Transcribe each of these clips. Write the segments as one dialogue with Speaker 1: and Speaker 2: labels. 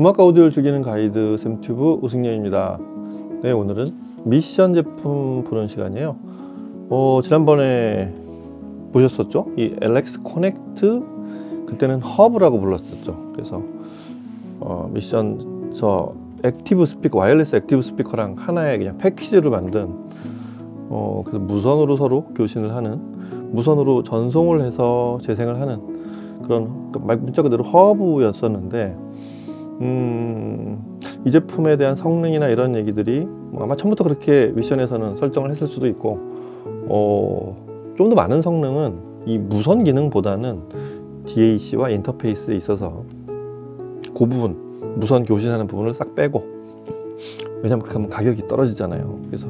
Speaker 1: 음악과 오디오를 즐기는 가이드 샘튜브 우승렬입니다. 네, 오늘은 미션 제품 보는 시간이에요. 어, 지난번에 보셨었죠? 이 LX Connect 그때는 허브라고 불렀었죠. 그래서 어, 미션 저 active 스피커 wireless active 스피커랑 하나의 그냥 패키지로 만든 어, 그래서 무선으로 서로 교신을 하는 무선으로 전송을 해서 재생을 하는 그런 말 문자 그대로 허브였었는데 음, 이 제품에 대한 성능이나 이런 얘기들이 뭐 아마 처음부터 그렇게 미션에서는 설정을 했을 수도 있고 어, 좀 더 많은 성능은 이 무선 기능보다는 DAC와 인터페이스에 있어서 그 부분 무선 교신하는 부분을 싹 빼고 왜냐면 그렇게 하면 가격이 떨어지잖아요. 그래서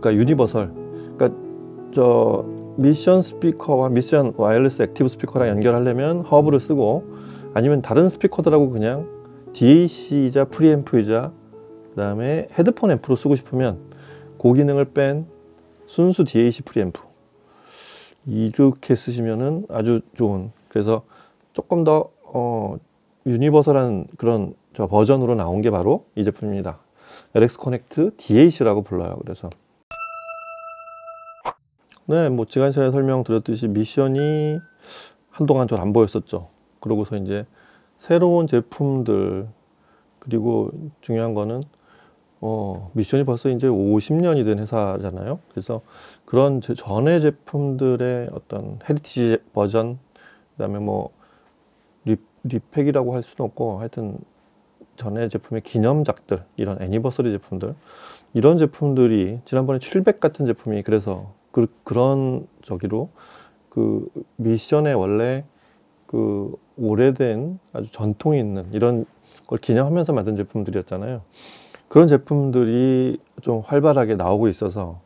Speaker 1: 그러니까 universal 그러니까 저 미션 스피커와 미션 wireless active 스피커랑 연결하려면 허브를 쓰고 아니면 다른 스피커들하고 그냥 DAC이자 프리앰프이자 그 다음에 헤드폰 앰프로 쓰고 싶으면 그 기능을 뺀 순수 DAC 프리앰프 이렇게 쓰시면은 아주 좋은 그래서 조금 더 어, universal한 그런 저 버전으로 나온 게 바로 이 제품입니다. LX Connect DAC라고 불러요. 그래서 네, 뭐 지난 시간에 설명드렸듯이 미션이 한동안 잘 안 보였었죠. 그러고서 이제 새로운 제품들 그리고 중요한 거는 어, 미션이 벌써 이제 50년이 된 회사잖아요. 그래서 그런 제, 전의 제품들의 어떤 heritage 버전, 그 다음에 뭐 리, repack이라고 할 수는 없고 하여튼 전의 제품의 기념작들, 이런 anniversary 제품들, 이런 제품들이 지난번에 700 같은 제품이 그래서 그, 그런 저기로 그 미션의 원래 그 오래된 아주 전통이 있는 이런 걸 기념하면서 만든 제품들이었잖아요. 그런 제품들이 좀 활발하게 나오고 있어서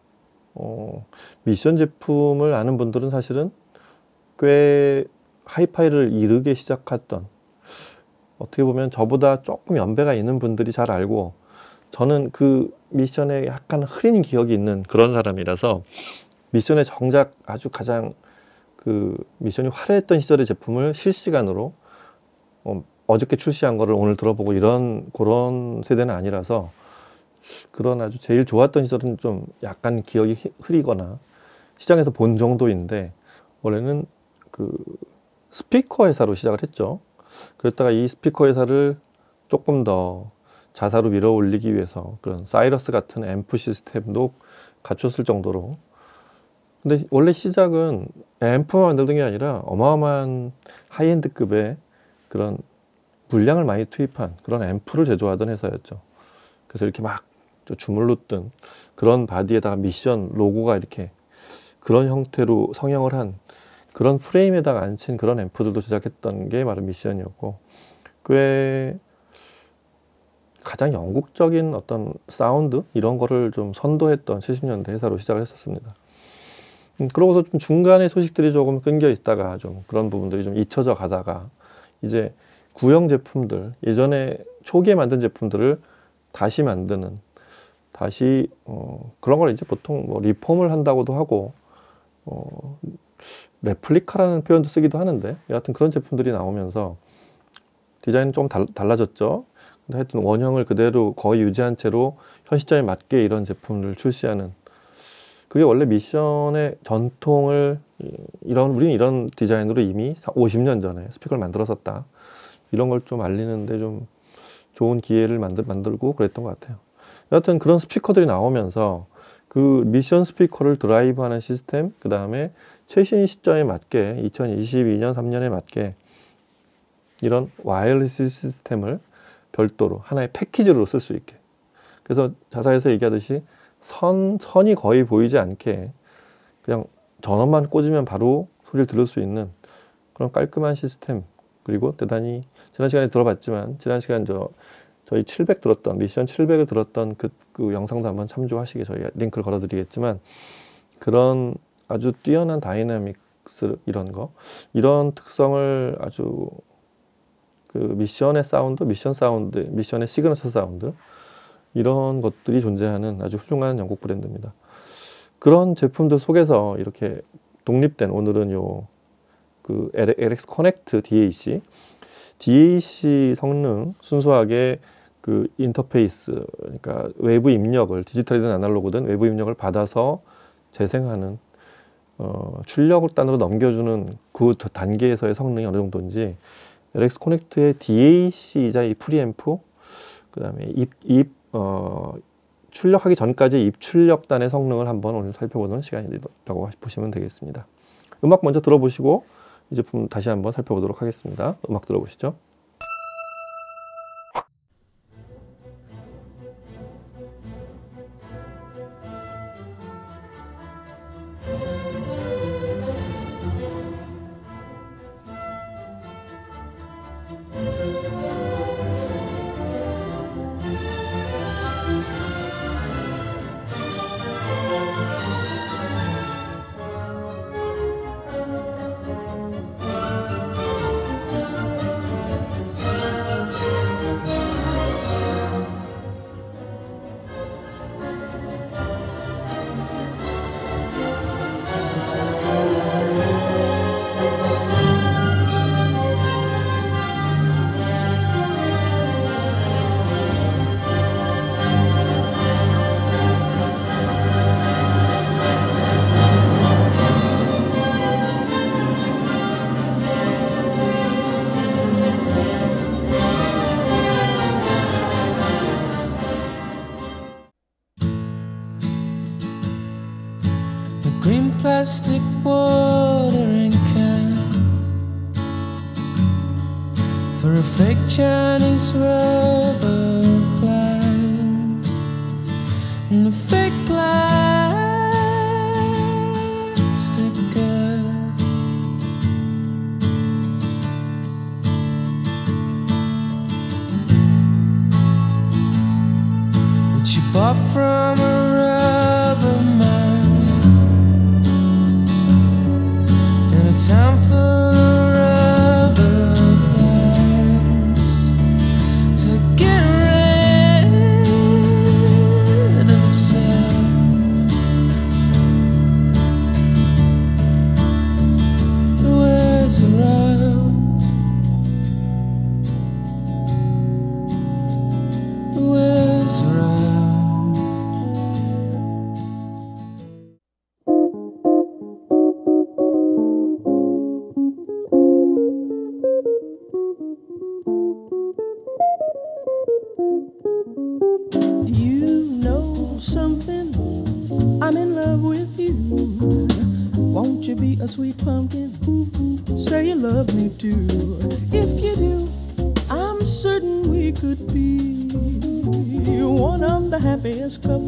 Speaker 1: 어, 미션 제품을 아는 분들은 사실은 꽤 하이파이를 이르게 시작했던 어떻게 보면 저보다 조금 연배가 있는 분들이 잘 알고 저는 그 미션에 약간 흐린 기억이 있는 그런 사람이라서 미션의 정작 아주 가장 그 미션이 화려했던 시절의 제품을 실시간으로 어, 어저께 출시한 거를 오늘 들어보고 이런 그런 세대는 아니라서 그런 아주 제일 좋았던 시절은 좀 약간 기억이 흐리거나 시장에서 본 정도인데 원래는 그 스피커 회사로 시작을 했죠. 그랬다가 이 스피커 회사를 조금 더 자사로 밀어 올리기 위해서 그런 사이러스 같은 앰프 시스템도 갖췄을 정도로 근데 원래 시작은 앰프만 만들던 게 아니라 어마어마한 high-end급의 그런 물량을 많이 투입한 그런 앰프를 제조하던 회사였죠. 그래서 이렇게 막 주물로 뜬 그런 바디에다가 미션 로고가 이렇게 그런 형태로 성형을 한 그런 프레임에다가 앉힌 그런 앰프들도 제작했던 게 바로 미션이었고 꽤 가장 영국적인 어떤 사운드 이런 거를 좀 선도했던 70년대 회사로 시작을 했었습니다. 음, 그러고서 좀 중간에 소식들이 조금 끊겨 있다가 좀 그런 부분들이 좀 잊혀져 가다가 이제 구형 제품들 예전에 초기에 만든 제품들을 다시 만드는 다시 어, 그런 걸 이제 보통 뭐 리폼을 한다고도 하고 어, replica라는 표현도 쓰기도 하는데 여하튼 그런 제품들이 나오면서 디자인은 좀 달, 달라졌죠. 근데 하여튼 원형을 그대로 거의 유지한 채로 현 시점에 맞게 이런 제품을 출시하는 그게 원래 미션의 전통을 이런 우리는 이런 디자인으로 이미 50년 전에 스피커를 만들었었다. 이런 걸 좀 알리는데 좀 좋은 기회를 만들, 만들고 그랬던 것 같아요. 여하튼 그런 스피커들이 나오면서 그 미션 스피커를 드라이브하는 시스템, 그 다음에 최신 시점에 맞게 2022년 3년에 맞게 이런 wireless 시스템을 별도로 하나의 패키지로 쓸 수 있게. 그래서 자사에서 얘기하듯이 선, 선이 거의 보이지 않게 그냥 전원만 꽂으면 바로 소리를 들을 수 있는 그런 깔끔한 시스템. 그리고 대단히 지난 시간에 들어봤지만 지난 시간 저 저희 700 들었던 미션 700을 들었던 그, 그 영상도 한번 참조하시게 저희 링크를 걸어드리겠지만 그런 아주 뛰어난 dynamics 이런 거 이런 특성을 아주 그 미션의 사운드, 미션 사운드, 미션의 시그너처 사운드 이런 것들이 존재하는 아주 훌륭한 영국 브랜드입니다. 그런 제품들 속에서 이렇게 독립된 오늘은 요 그 LX Connect DAC DAC 성능 순수하게 그 인터페이스 그러니까 외부 입력을 디지털이든 아날로그든 외부 입력을 받아서 재생하는 어, 출력을 단으로 넘겨주는 그 단계에서의 성능이 어느 정도인지 LX 코넥트의 DAC이자 이 프리앰프 그 다음에 입, 입 어, 출력하기 전까지 입출력단의 성능을 한번 오늘 살펴보는 시간이라고 보시면 되겠습니다. 음악 먼저 들어보시고 이 제품 다시 한번 살펴보도록 하겠습니다. 음악 들어보시죠.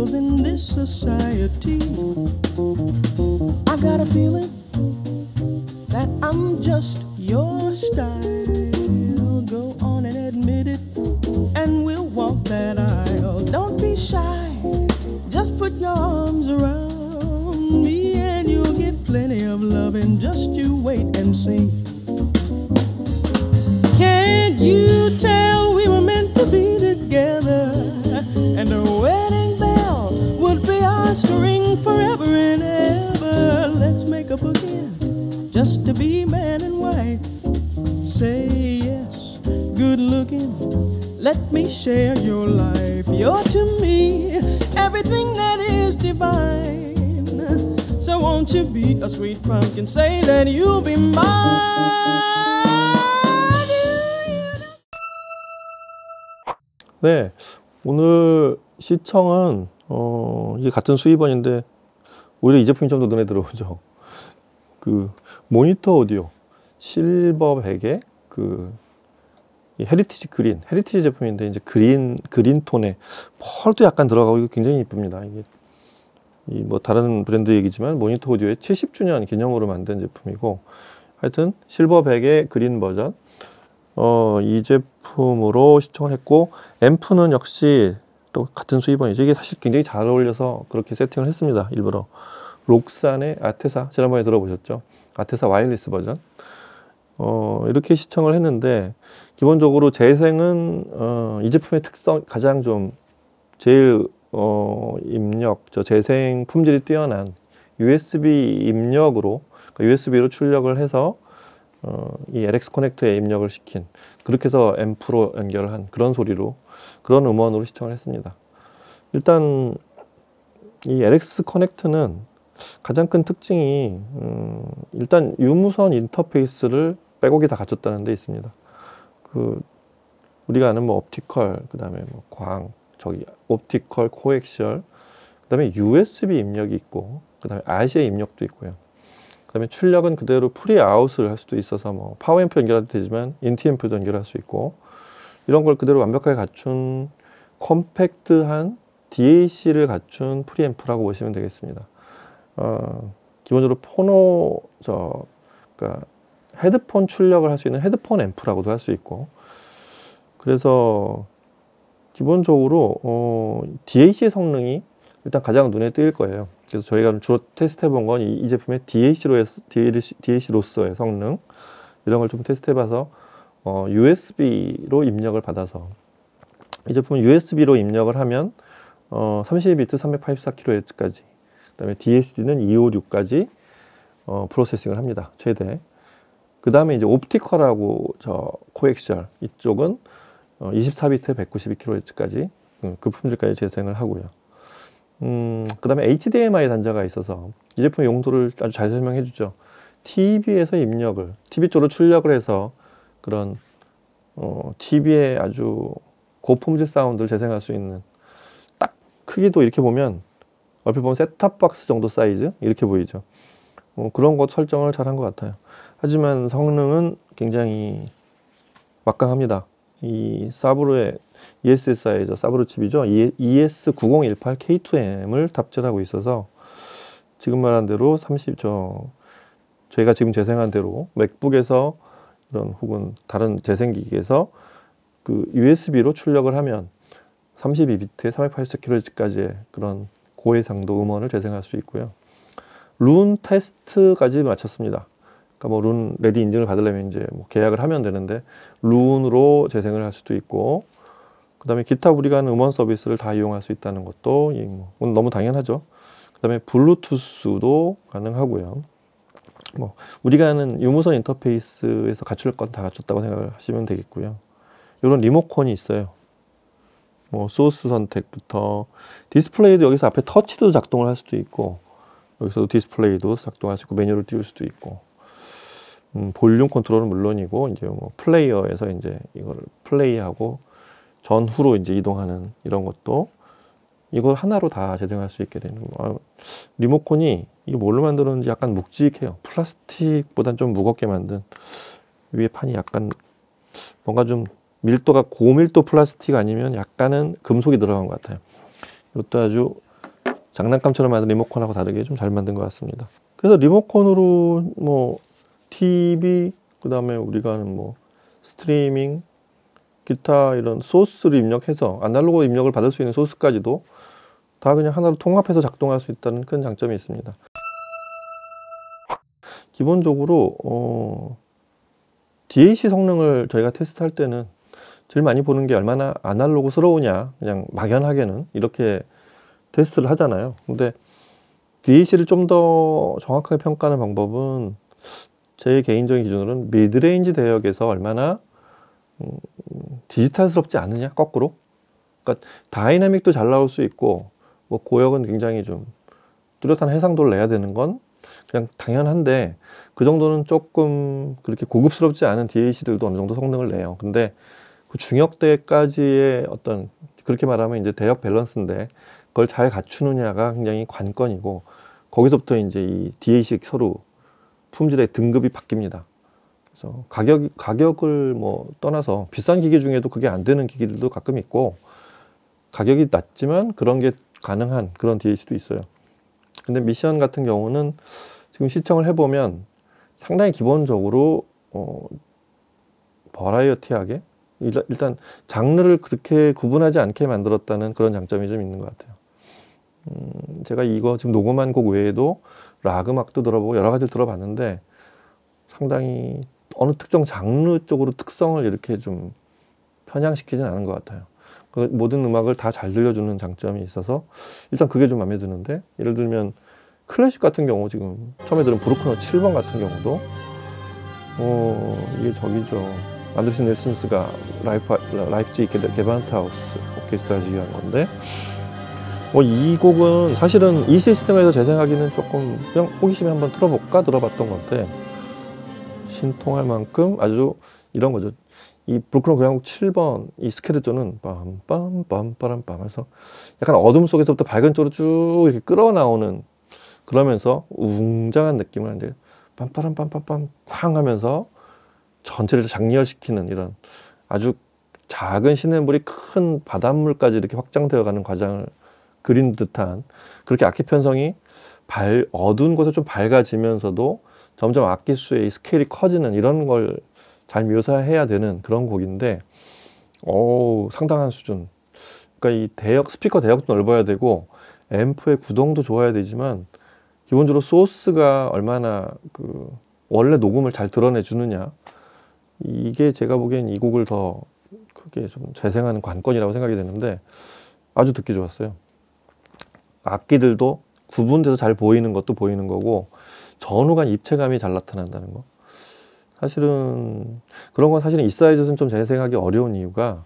Speaker 2: Happiest in this society. I got a feeling that I'm just your style. Go on and admit it, and we'll walk that aisle. Don't be shy, just put your arms around me, and you'll get plenty of loving. Just you wait and see. Can't you tell we were meant to be together? And a wedding bell would be ours to ring forever and ever. Let's make a bookend just to be man and wife. Say yes, good looking. Let me share your life. You're to me everything that is divine. So won't you be a sweet pumpkin? Say that you'll be mine. You-
Speaker 1: 네, 오늘 시청은 어, 이게 같은 수입원인데 오히려 이 제품이 좀 더 눈에 들어오죠. 그 모니터 오디오 실버백의 그이 heritage green, heritage 제품인데 이제 green green 톤에 pearl도 약간 들어가고 이거 굉장히 이쁩니다. 이게 이 뭐 다른 브랜드 얘기지만 모니터 오디오의 70주년 기념으로 만든 제품이고 하여튼 실버백의 green 버전 어, 이 제품으로 시청을 했고 앰프는 역시 또 같은 수입원이죠. 이게 사실 굉장히 잘 어울려서 그렇게 세팅을 했습니다. 일부러 록산의 아테사 지난번에 들어보셨죠? 아테사 와이어리스 버전 어, 이렇게 시청을 했는데 기본적으로 재생은 어, 이 제품의 특성 가장 좀 제일 어, 입력 저 재생 품질이 뛰어난 USB 입력으로 그러니까 USB로 출력을 해서 어, 이 LX 커넥터에 입력을 시킨 그렇게 해서 앰프로 연결을 한 그런 소리로 그런 음원으로 시청을 했습니다. 일단 이 LX 커넥트는 가장 큰 특징이 음, 일단 유무선 인터페이스를 빼곡히 다 갖췄다는 데 있습니다. 그 우리가 아는 뭐 optical 그다음에 뭐 광 저기 optical coaxial 그다음에 USB 입력이 있고 그다음에 RCA 입력도 있고요. 그다음에 출력은 그대로 pre out을 할 수도 있어서 뭐 power amp 연결해도 되지만 인티앰프도 연결할 수 있고 이런 걸 그대로 완벽하게 갖춘 compact한 DAC를 갖춘 preamp라고 보시면 되겠습니다. 어, 기본적으로 phono 저 그러니까 헤드폰 출력을 할 수 있는 헤드폰 앰프라고도 할 수 있고 그래서 기본적으로 어, DAC 성능이 일단 가장 눈에 띄일 거예요. 그래서 저희가 주로 테스트 해 본 건 이 제품의 DAC로 해서 DAC로서의 성능 이런 걸 좀 테스트 해 봐서 어, USB로 입력을 받아서 이 제품은 USB로 입력을 하면 어, 32비트 384kHz까지 그 다음에 DSD는 256까지 어, processing을 합니다. 최대. 그 다음에 이제 optical하고 저 coaxial 이쪽은 어, 24비트 192kHz까지 음, 그 품질까지 재생을 하고요. 음, 그 다음에 HDMI 단자가 있어서 이 제품 용도를 아주 잘 설명해 주죠. TV에서 입력을, TV 쪽으로 출력을 해서 그런 어, TV에 아주 고품질 사운드를 재생할 수 있는 딱 크기도 이렇게 보면 얼핏 보면 셋탑박스 정도 사이즈 이렇게 보이죠. 어, 그런 것 설정을 잘 한 것 같아요. 하지만 성능은 굉장히 막강합니다. 이 사브르의 ESSI죠. 사브르 칩이죠. ES9018K2M을 탑재를 하고 있어서 지금 말한 대로 30, 저, 저희가 지금 재생한 대로 맥북에서 이런 혹은 다른 재생기기에서 그 USB로 출력을 하면 32비트에 380kHz까지의 그런 고해상도 음원을 재생할 수 있고요. Roon 테스트까지 마쳤습니다. 그러니까 뭐 Roon Ready 인증을 받으려면 이제 뭐 계약을 하면 되는데 Roon으로 재생을 할 수도 있고 그다음에 기타 우리가 하는 음원 서비스를 다 이용할 수 있다는 것도 뭐 너무 당연하죠. 그다음에 블루투스도 가능하고요. 뭐 우리가 하는 유무선 인터페이스에서 갖출 건 다 갖췄다고 생각을 하시면 되겠고요. 이런 리모컨이 있어요. 뭐 소스 선택부터 디스플레이도 여기서 앞에 터치도 작동을 할 수도 있고 여기서도 디스플레이도 작동할 수 있고 메뉴를 띄울 수도 있고 음, 볼륨 컨트롤은 물론이고 이제 뭐 플레이어에서 이제 이걸 플레이하고 전후로 이제 이동하는 이런 것도 이걸 하나로 다 재생할 수 있게 되는 거. 아, 리모컨이 이게 뭘로 만들었는지 약간 묵직해요. 플라스틱보단 좀 무겁게 만든 위에 판이 약간 뭔가 좀 밀도가 고밀도 플라스틱 아니면 약간은 금속이 들어간 것 같아요. 이것도 아주 장난감처럼 만든 리모컨하고 다르게 좀 잘 만든 것 같습니다. 그래서 리모컨으로 뭐 TV 그다음에 우리가 하는 뭐 스트리밍 기타 이런 소스를 입력해서 아날로그 입력을 받을 수 있는 소스까지도 다 그냥 하나로 통합해서 작동할 수 있다는 큰 장점이 있습니다. 기본적으로 어, DAC 성능을 저희가 테스트할 때는 제일 많이 보는 게 얼마나 아날로그스러우냐 그냥 막연하게는 이렇게 테스트를 하잖아요. 근데 DAC를 좀 더 정확하게 평가하는 방법은 제 개인적인 기준으로는 midrange 대역에서 얼마나 음, 디지털스럽지 않느냐 거꾸로 그러니까 dynamic도 잘 나올 수 있고 뭐 고역은 굉장히 좀 뚜렷한 해상도를 내야 되는 건 그냥 당연한데 그 정도는 조금 그렇게 고급스럽지 않은 DAC들도 어느 정도 성능을 내요. 근데 그 중역대까지의 어떤 그렇게 말하면 이제 대역 밸런스인데 그걸 잘 갖추느냐가 굉장히 관건이고 거기서부터 이제 이 DAC 서로 품질의 등급이 바뀝니다. 그래서 가격 가격을 뭐 떠나서 비싼 기기 중에도 그게 안 되는 기기들도 가끔 있고 가격이 낮지만 그런 게 가능한 그런 DAC도 있어요. 근데 미션 같은 경우는 지금 시청을 해보면 상당히 기본적으로 어, 버라이어티하게 일단 장르를 그렇게 구분하지 않게 만들었다는 그런 장점이 좀 있는 것 같아요. 음, 제가 이거 지금 녹음한 곡 외에도 락 음악도 들어보고 여러 가지 들어봤는데 상당히 어느 특정 장르 쪽으로 특성을 이렇게 좀 편향시키진 않은 것 같아요. 그 모든 음악을 다 잘 들려주는 장점이 있어서 일단 그게 좀 마음에 드는데 예를 들면 클래식 같은 경우 지금 처음에 들은 브루크너 7번 같은 경우도 어, 이게 저기죠. 안드리스 넬손스가 라이프, 라이프치히 게반트하우스 오케스트라 지휘한 건데, 어, 이 곡은 사실은 이 시스템에서 재생하기는 조금 그냥 호기심에 한번 틀어볼까 들어봤던 건데, 신통할 만큼 아주 이런 거죠. 이 브루클린 고향곡 7번 이 스케르조는 빰빰빰빠람빰 해서 약간 어둠 속에서부터 밝은 쪽으로 쭉 이렇게 끌어 나오는 그러면서 웅장한 느낌을 하는데 빰빠람 빰빰빰 쾅 하면서 전체를 장렬시키는 이런 아주 작은 시냇물이 큰 바닷물까지 이렇게 확장되어 가는 과정을 그린 듯한 그렇게 악기 편성이 밝, 어두운 곳에 좀 밝아지면서도 점점 악기 수의 스케일이 커지는 이런 걸 잘 묘사해야 되는 그런 곡인데 오 상당한 수준 그러니까 이 대역 스피커 대역도 넓어야 되고 앰프의 구동도 좋아야 되지만 기본적으로 소스가 얼마나 그 원래 녹음을 잘 드러내 주느냐 이게 제가 보기엔 이 곡을 더 크게 좀 재생하는 관건이라고 생각이 되는데 아주 듣기 좋았어요. 악기들도 구분돼서 잘 보이는 것도 보이는 거고 전후간 입체감이 잘 나타난다는 거. 사실은 그런 건 사실은 이 사이즈는 좀 재생하기 어려운 이유가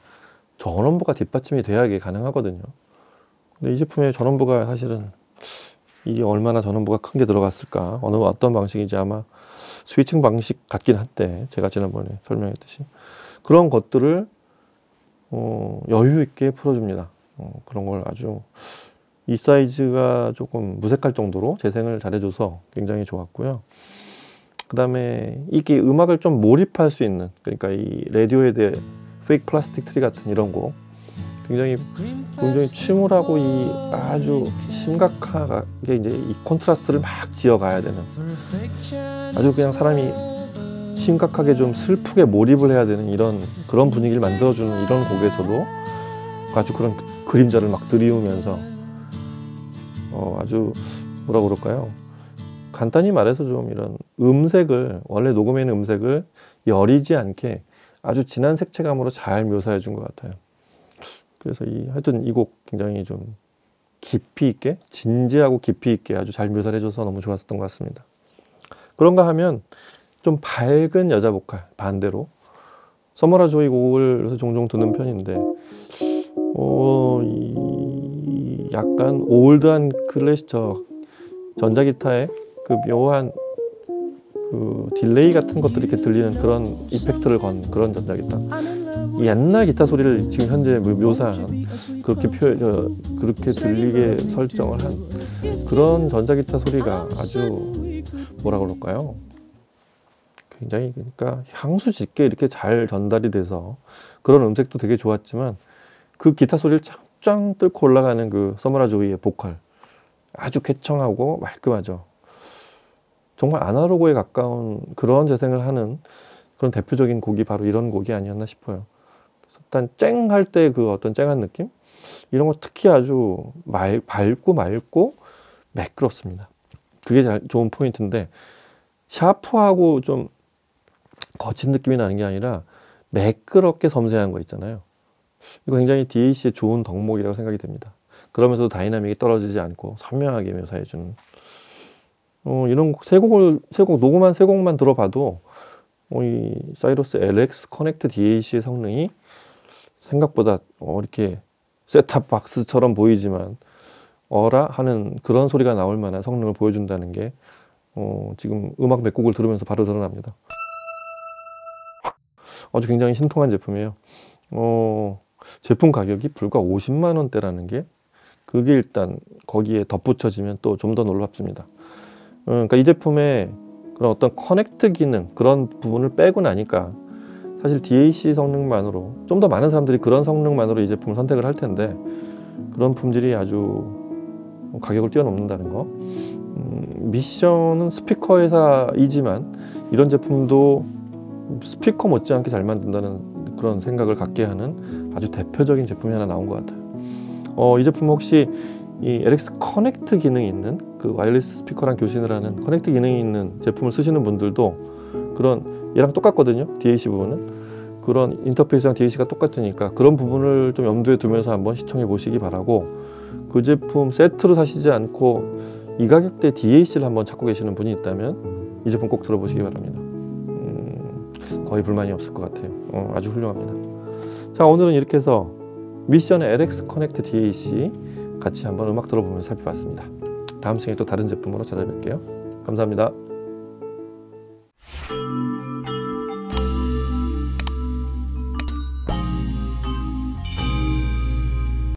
Speaker 1: 전원부가 뒷받침이 돼야 이게 가능하거든요. 근데 이 제품의 전원부가 사실은 이게 얼마나 전원부가 큰 게 들어갔을까 어느 어떤 방식인지 아마 스위칭 방식 같긴 한데 제가 지난번에 설명했듯이 그런 것들을 어, 여유 있게 풀어줍니다. 어, 그런 걸 아주 이 사이즈가 조금 무색할 정도로 재생을 잘해줘서 굉장히 좋았고요. 그 다음에 이게 음악을 좀 몰입할 수 있는 그러니까 이 라디오헤드의 Fake Plastic Tree 같은 이런 곡 굉장히 굉장히 침울하고 이 아주 심각하게 이제 이 콘트라스트를 막 지어가야 되는 아주 그냥 사람이 심각하게 좀 슬프게 몰입을 해야 되는 이런 그런 분위기를 만들어주는 이런 곡에서도 아주 그런 그림자를 막 들이우면서 어 아주 뭐라 그럴까요? 간단히 말해서 좀 이런 음색을 원래 녹음에 있는 음색을 여리지 않게 아주 진한 색채감으로 잘 묘사해 준 것 같아요. 그래서 이 하여튼 이 곡 굉장히 좀 깊이 있게 진지하고 깊이 있게 아주 잘 묘사를 해줘서 너무 좋았던 것 같습니다. 그런가 하면 좀 밝은 여자 보컬 반대로 사마라 조이 곡을 종종 듣는 편인데 어, 이 약간 old한 클래식 전자기타의 그 묘한 그 delay 같은 것들이 이렇게 들리는 그런 effect를 건 그런 전자기타. 이 옛날 기타 소리를 지금 현재 묘사한 그렇게 표 저, 그렇게 들리게 설정을 한 그런 전자기타 소리가 아주 뭐라 그럴까요? 굉장히 그러니까 향수 짙게 이렇게 잘 전달이 돼서 그런 음색도 되게 좋았지만 그 기타 소리를 쫙 뚫고 올라가는 그 서머라 조이의 보컬 아주 쾌청하고 말끔하죠. 정말 아날로그에 가까운 그런 재생을 하는 그런 대표적인 곡이 바로 이런 곡이 아니었나 싶어요. 일단 쨍 할 때 그 어떤 쨍한 느낌 이런 거 특히 아주 말, 밝고 맑고 매끄럽습니다. 그게 잘, 좋은 포인트인데 sharp하고 좀 거친 느낌이 나는 게 아니라 매끄럽게 섬세한 거 있잖아요. 이거 굉장히 DAC의 좋은 덕목이라고 생각이 됩니다. 그러면서도 dynamic이 떨어지지 않고 선명하게 묘사해주는 어, 이런 세 곡을 세 곡 녹음한 세 곡만 들어봐도 어, 이 사이러스 LX Connect DAC의 성능이 생각보다 어, 이렇게 셋탑 박스처럼 보이지만 어라 하는 그런 소리가 나올 만한 성능을 보여준다는 게 어, 지금 음악 몇 곡을 들으면서 바로 드러납니다. 아주 굉장히 신통한 제품이에요. 어, 제품 가격이 불과 50만 원대라는 게 그게 일단 거기에 덧붙여지면 또 좀 더 놀랍습니다. 어, 그러니까 이 제품의 그런 어떤 커넥트 기능 그런 부분을 빼고 나니까 사실 DAC 성능만으로 좀 더 많은 사람들이 그런 성능만으로 이 제품을 선택을 할 텐데 그런 품질이 아주 가격을 뛰어넘는다는 거. 음, 미션은 스피커 회사이지만 이런 제품도 스피커 못지않게 잘 만든다는 그런 생각을 갖게 하는 아주 대표적인 제품이 하나 나온 것 같아요. 어, 이 제품 혹시 이 LX Connect 기능이 있는 그 wireless 스피커랑 교신을 하는 connect 기능이 있는 제품을 쓰시는 분들도 그런 얘랑 똑같거든요. DAC 부분은 그런 인터페이스랑 DAC가 똑같으니까 그런 부분을 좀 염두에 두면서 한번 시청해 보시기 바라고 그 제품 세트로 사시지 않고 이 가격대 DAC를 한번 찾고 계시는 분이 있다면 이 제품 꼭 들어보시기 바랍니다. 음, 거의 불만이 없을 것 같아요. 어, 아주 훌륭합니다. 자 오늘은 이렇게 해서 미션의 LX 커넥트 DAC 같이 한번 음악 들어보면서 살펴봤습니다. 다음 시간에 또 다른 제품으로 찾아뵐게요. 감사합니다.